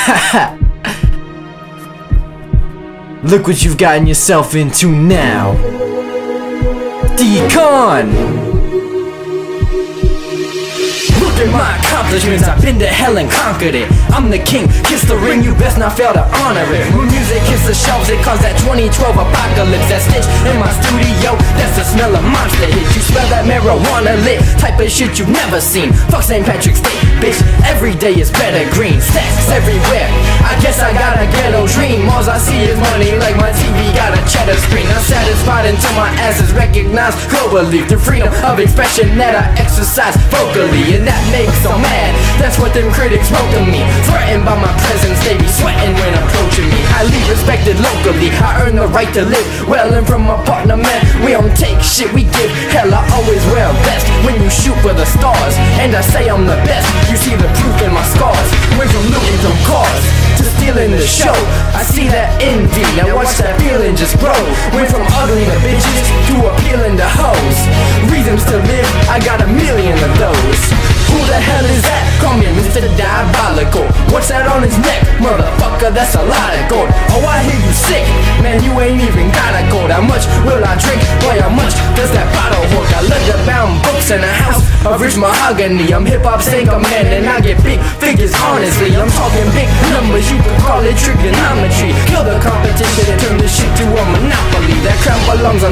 Look what you've gotten yourself into now. D-Con! Look at my accomplishments, I've been to hell and conquered it. I'm the king, kiss the ring, you best not fail to honor it. When music hits the shelves, it caused that 2012 apocalypse. That stench in my studio, that's the smell of monster hit. You smell that marijuana lit, type of shit you've never seen. Fuck St. Patrick's Day, bitch, every day is better green. Stacks everywhere, I guess I got a ghetto dream. All I see is money, like my TV got a cheddar screen. I'm satisfied until my ass is recognized globally. The freedom of expression that I exercise vocally, and that makes them mad. That's what them critics wrote to me. Threatened by my presence, they be sweating when approaching me. Locally, I earn the right to live well. And from my partner, man, we don't take shit, we give hell. I always wear a vest when you shoot for the stars. And I say I'm the best, you see the proof in my scars. Went from looting from cars to stealing the show. I see that envy, now watch that feeling just grow. Went from ugly to bitches to appealing to hoes. Reasons to live, I got a million of those. Even got a gold. How much will I drink? Boy, how much does that bottle hold? I love leather bound books in a house of rich mahogany. I'm hip hop sinker man, and I get big figures, honestly. I'm talking big numbers, you could call it trigonometry. Kill the competition and turn this shit to a monopoly. That on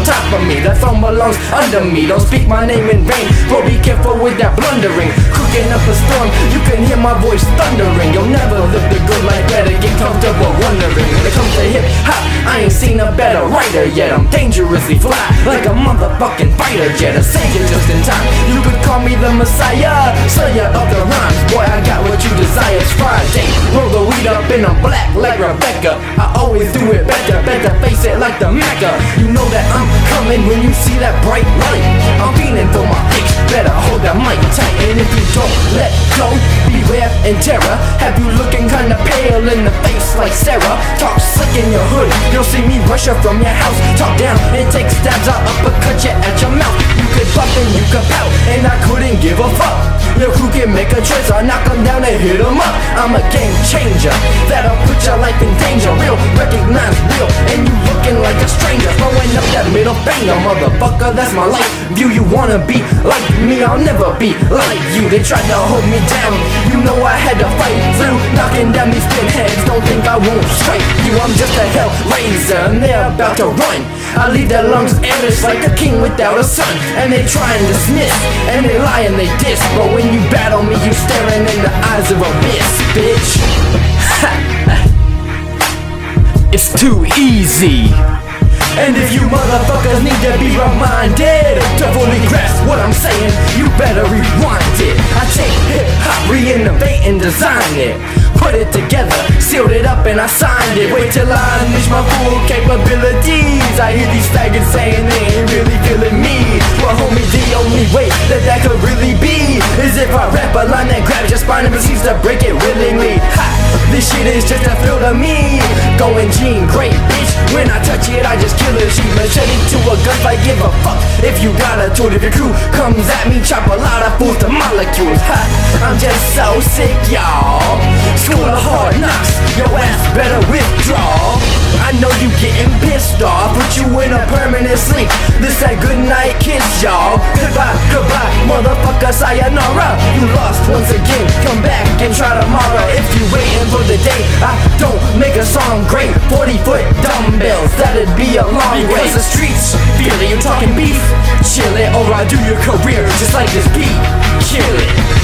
top of me, that throne belongs under me. Don't speak my name in vain, but be careful with that blundering. Cooking up a storm, you can hear my voice thundering. You'll never live the good life, better get comfortable wondering. When it comes to hip hop, I ain't seen a better writer yet. I'm dangerously fly, like a motherfucking fighter jet. A savior just in time. You could call me the Messiah, slayer of the rhymes. Boy, I got what you desire. It's Friday, roll the weed up in a black like Rebecca. I always do it better, better face it like the Mecca. You know that I'm coming when you see that bright light. I'm feeling for my fix, better hold that mic tight. And if you don't let go, beware and terror. Have you looking kinda pale in the face like Sarah? Talk slick in your hood, you'll see me rush up from your house. Talk down and take stabs, I'll uppercut you at your mouth. You could bump and you could pout, and I couldn't give a fuck. Your crew can make a choice, I'll knock 'em down and hit 'em up. I'm a game changer, that'll put your life in danger. View you wanna be like me, I'll never be like you. They tried to hold me down, you know I had to fight through. Knocking down these pinheads, don't think I won't strike you. I'm just a hell raiser, and they're about to run. I leave their lungs airless like a king without a son. And they try and dismiss, and they lie and they diss. But when you battle me, you staring in the eyes of abyss, bitch. it's too easy. And if you motherfuckers need to be reminded to fully grasp what I'm saying, you better rewind it. I take hip hop, reinnovate and design it. Put it together, sealed it up and I signed it. Wait till I unleash my full capabilities. I a gunfight, give a fuck if you got a tool. If your crew comes at me, chop a lot of fools to molecules. Ha! I'm just so sick, y'all. School of hard knocks, your ass better withdraw. I know you getting pissed off, put you in a permanent sleep. This that good night kiss, y'all. Goodbye, goodbye, motherfucker, sayonara. You lost once again, come back and try tomorrow. For the day, I don't make a song great. 40 foot dumbbells, that'd be a long way. Because the streets feel it, you're talking beef, chill it, or I do your career just like this beat, kill it.